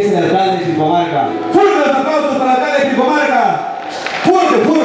Es el alcalde de Pilcomarca. ¡Fuerte aplausos para el alcalde de Pilcomarca! ¡Fuerte, fuerte!